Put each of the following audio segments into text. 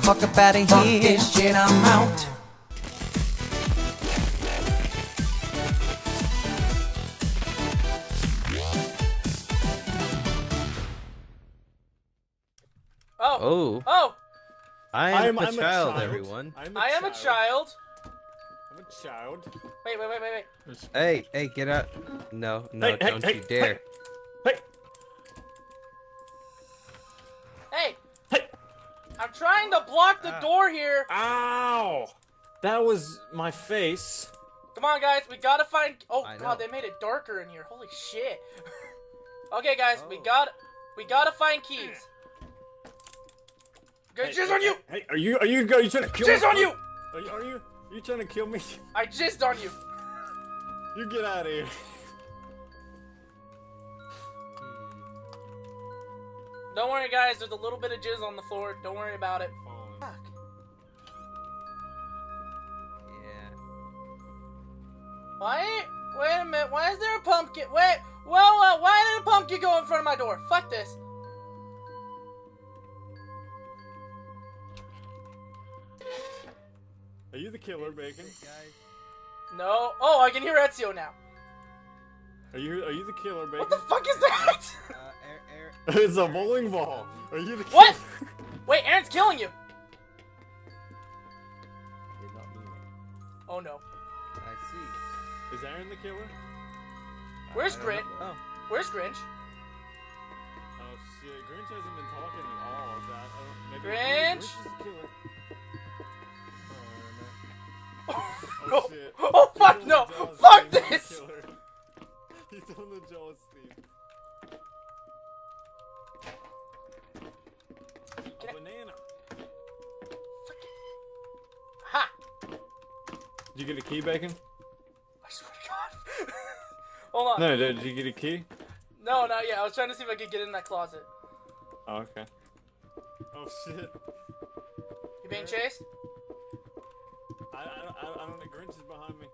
fuck up out of Fuck here. this shit, I'm out. Oh. Oh, Oh, I am I'm- a I'm child, everyone. I'm I am a child. I'm a child. Wait, wait, wait, wait, wait. Hey, hey, get out! No, no, Hey, hey, don't hey, you dare! Hey, Hey, trying to block the Ah. door here. Ow! That was my face. Come on, guys. We gotta find. Oh I know. God, they made it darker in here. Holy shit. okay, guys, we Oh. got. We gotta find keys. Okay, Hey, jizz hey, on you. Hey, are you are you are you trying to kill me? Jizz on you. Are you are you, are you trying to kill me? I jizzed on you. You get out of here. Don't worry, guys. There's a little bit of jizz on the floor. Don't worry about it. Fuck. Yeah. Why? Wait a minute. Why is there a pumpkin? Wait. Well, uh, why did a pumpkin go in front of my door? Fuck this. Are you the killer, Bacon? No. Oh, I can hear Ezio now. Are you are you the killer, Bacon? What the fuck is that? Air, air. it's a bowling ball. Are you the killer? What? Wait, Aaron's killing you. Did not mean it. Oh no. I see. Is Aaron the killer? Where's I don't know. Grinch? Oh, Where's Grinch? Oh shit, Grinch hasn't been talking at all. Is that, uh, maybe Grinch? Grinch is the killer. Oh, Oh shit. oh fuck no! Fuck team, he's the this! He's on the jealous team. You get a key, Bacon? I swear to God. Hold on. No, did you get a key? No, not yet. I was trying to see if I could get in that closet. Oh, okay. Oh shit. You being chased? I, I, I, I don't know. Grinch is behind me.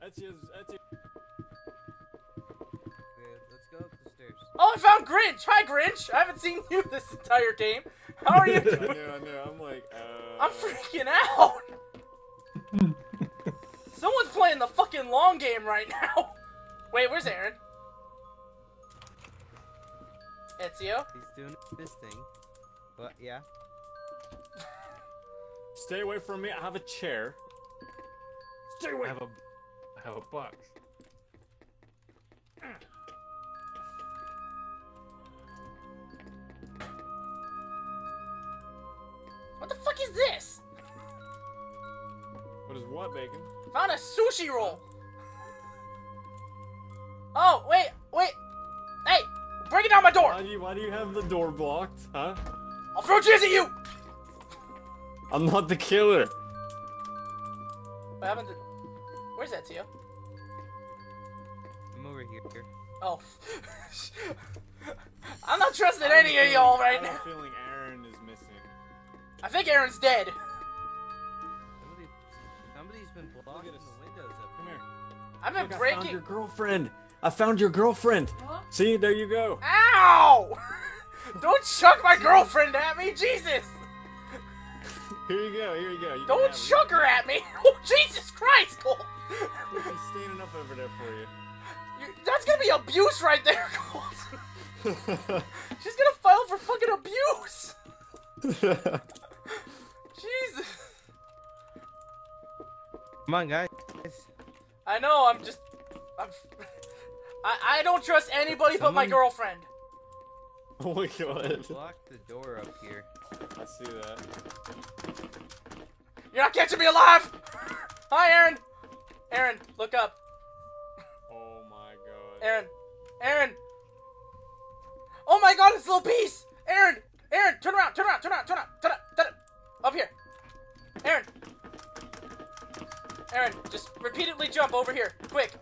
That's his. That's his. okay, let's go up the stairs. Oh, I found Grinch! Hi, Grinch! I haven't seen you this entire game. How are you I doing? know, I know. I'm like, uh. I'm freaking out! Someone's playing the fucking long game right now! Wait, where's Aaron? Ezio? He's doing this thing. But yeah. Stay away from me. I have a chair. Stay away. I have a, I have a box. Bacon? A sushi roll! Oh, wait, wait! Hey! Break it down my door! Why do you Why do you have the door blocked? Huh? I'll throw cheese at you! I'm not the killer. What happened to... Where's Ezio? I'm over here. Oh. I'm not trusting any of y'all right I now. have a feeling Aaron is missing. I think Aaron's dead. Somebody, somebody's been blocking the windows up Come here. I've been Look, I found breaking. your girlfriend. I found your girlfriend. Huh? See, there you go. Ow! Don't chuck my girlfriend at me, Jesus! Here you go. Here you go. You Don't have chuck her at me! Oh, Jesus Christ, Cole! Look, He's standing up over there for you. You- That's gonna be abuse right there, Cole. She's gonna file for fucking abuse! Come on, guys. I know, I'm just. I'm. I, I don't trust anybody but my girlfriend. oh my god. Lock the door up here. I see that. You're not catching me alive! Hi, Aaron! Aaron, look up. Oh my god. Aaron! Aaron! Oh my god, it's a little piece! Aaron! Aaron, turn around, turn around, turn around, turn around, turn around, turn around. Up here. Aaron! Aaron, just repeatedly jump over here. Quick.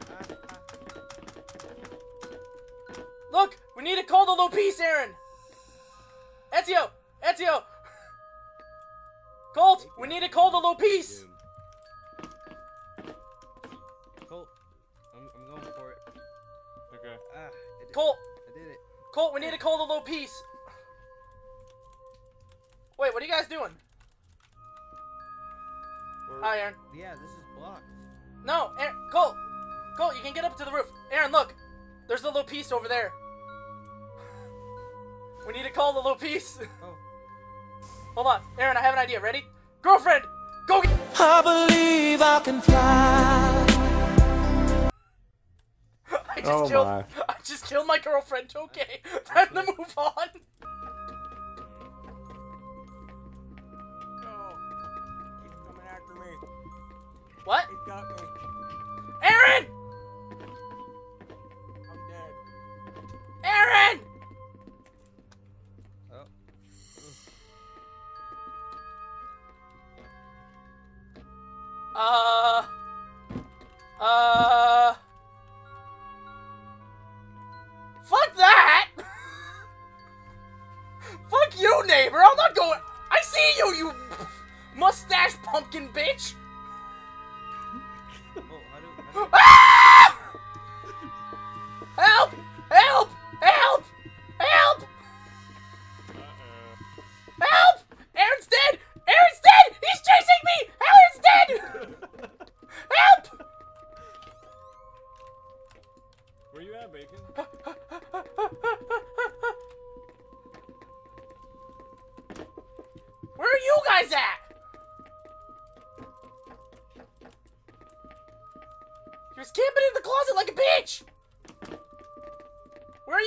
Look! We need to call the low piece, Aaron! Ezio! Ezio! Colt! We need to call the low piece! Doom. Colt, I'm, I'm going for it. Okay. Ah, I Colt! I did it. Colt, we need to call the low piece! Wait, what are you guys doing? Or- Hi, Aaron. Yeah, this is blocked. No, Aaron, Colt. Colt, you can get up to the roof. Aaron, look. There's the little piece over there. We need to call the little piece. Oh. Hold on, Aaron. I have an idea. Ready? Girlfriend, go get. I believe I can fly. I just Oh killed. my. I just killed my girlfriend. Okay, time to move on. Got me. Aaron! I'm dead. Aaron! Oh. Uh. Uh. Fuck that! Fuck you, neighbor! I'm not going. I see you, you mustache pumpkin bitch! Ah!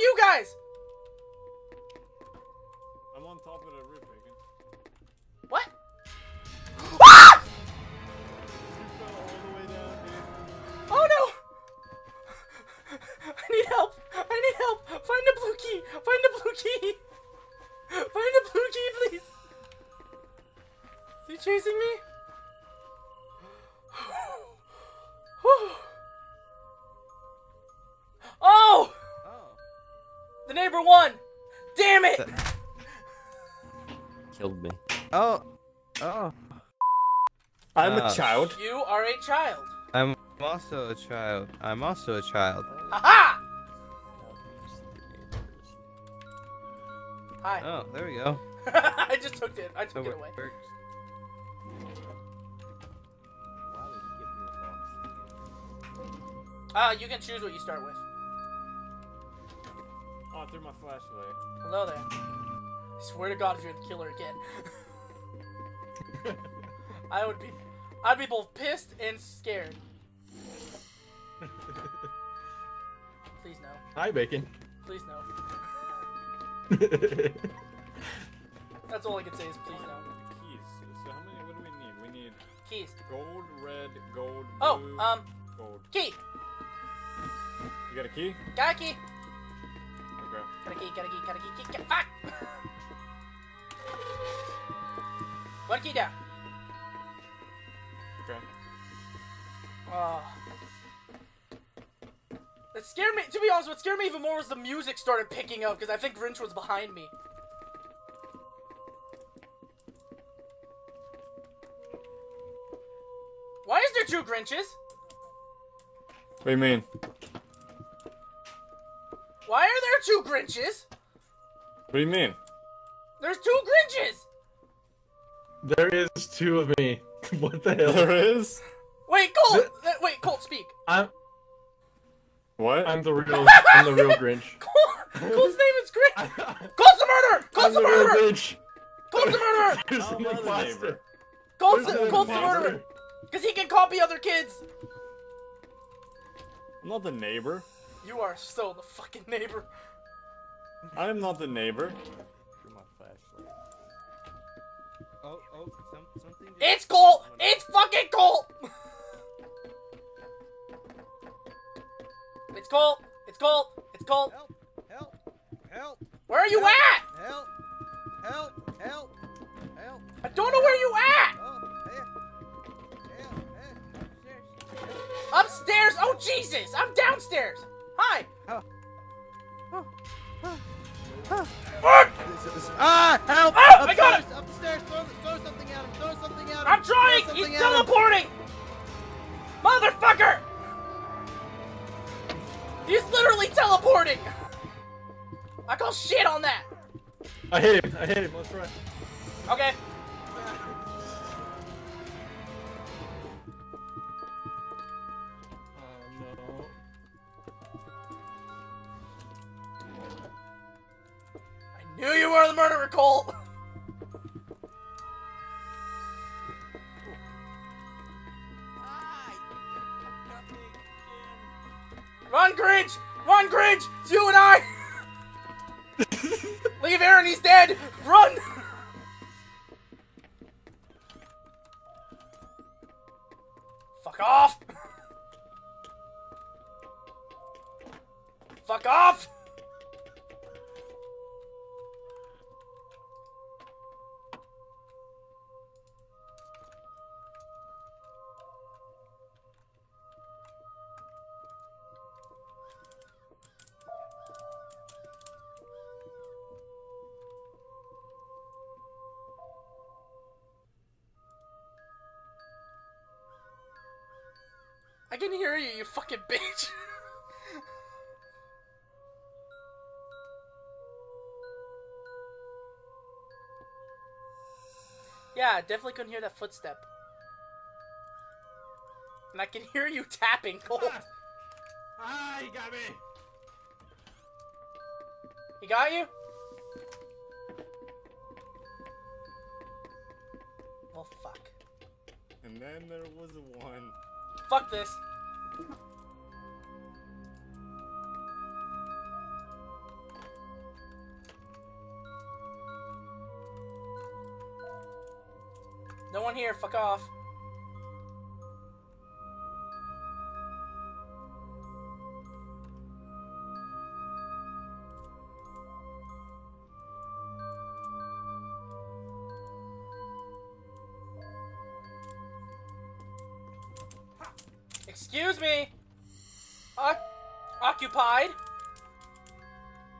You guys? I'm on top of the roof, Bacon. What? Ah! You fell all the way down. Oh no! I need help! I need help! Find the blue key! Find the blue key! Find the blue key, please! Is he chasing me? The neighbor won! Damn it! Killed me. Oh. Oh. I'm Ah. a child. You are a child. I'm also a child. I'm also a child. Haha! Hi. Oh, there we go. I just took it. I took it it away. works. Ah, you can choose what you start with. Oh, I threw my flashlight. Hello there. I swear to God, if you're the killer again, I would be, I'd be both pissed and scared. Please no. Hi, Bacon. Please no. That's all I can say is please no. Keys. So how many? What do we need? We need Keys. gold, red, gold, Oh, blue, um, gold. key. You got a key? Got a key. Okay. Got a key. Got a key. Got a key. key. Fuck. One key down. Okay. Ah. Oh. It scared me. To be honest, what scared me even more was the music started picking up because I think Grinch was behind me. Why is there two Grinches? What do you mean? Why are there two Grinches? What do you mean? There's two Grinches. There is two of me. what the hell? There is? Wait, Colt. uh, wait, Colt, speak. I'm What? I'm the real I'm the real Grinch. Colt, Colt's name is Grinch. I'm Colt's the murderer. Colt's the the murderer. Grinch. Colt's the murderer. There's How an about the imposter. neighbor? Colt's the, an Colt's the murderer. Because he can copy other kids. I'm not the neighbor. You are so the fucking neighbor. I am not the neighbor. Oh, oh, some, something. Just... It's Colt. It's fucking Colt. It's Colt. It's Colt. It's Colt. Help! Help! Help! Where are you Help! at? Help! Help! Help! Help! I don't know where you at. Oh, hey! Help! Hey! Upstairs! Upstairs. Oh Jesus! I'm downstairs. Ah! Help! Ah, I got Upstairs, Upstairs! Throw, throw something at him! Throw something at him! I'm trying. He's something him. teleporting. Motherfucker! He's literally teleporting. I call shit on that. I hit him. I hit him. Let's run. Okay. You are the murderer, Colt. Run, Grinch! Run, Grinch! It's you and I! Leave Aaron, he's dead! Run! Fuck off! Fuck off! Can hear you, you fucking bitch. yeah, I definitely couldn't hear that footstep. And I can hear you tapping, Colt. Ah, he got me. He got you? Well, fuck. And then there was one. Fuck this. No one here, fuck off. Excuse me. O- occupied.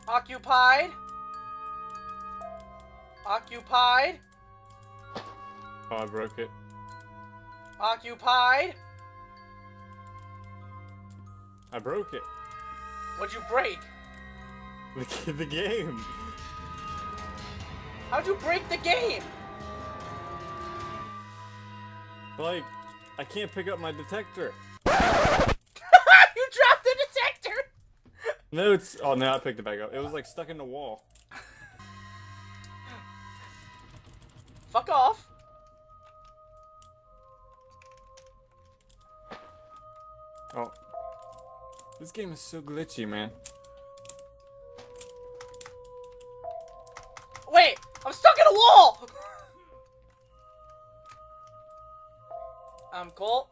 Occupied. Occupied. Oh, I broke it. Occupied. I broke it. What'd you break? The, the game. How'd you break the game? Like, I can't pick up my detector. you dropped the detector! No, it's. Oh, no, I picked it back up. It was like stuck in the wall. Fuck off. Oh. This game is so glitchy, man. Wait, I'm stuck in a wall! I'm um, Colt?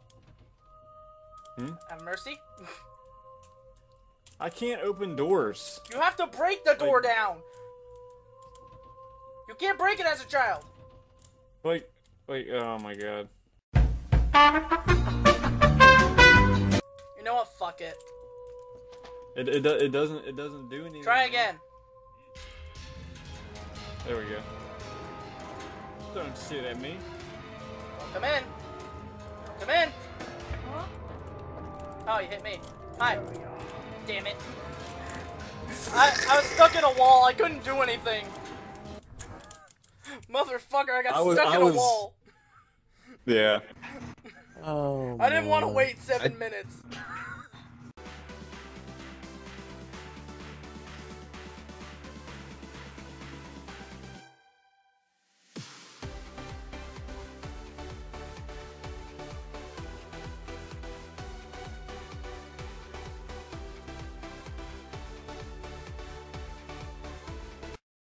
Have mercy? I can't open doors. You have to break the door Like- down! You can't break it as a child! Like, like, oh my god. You know what? Fuck it. It, it, it doesn't it doesn't do anything. Try again. There we go. Don't shoot at me. Come in. Come in. Oh, you hit me. Hi. Damn it. I, I was stuck in a wall. I couldn't do anything. Motherfucker, I got I was- stuck I in a wall. Yeah. Oh. I didn't want to wait seven minutes.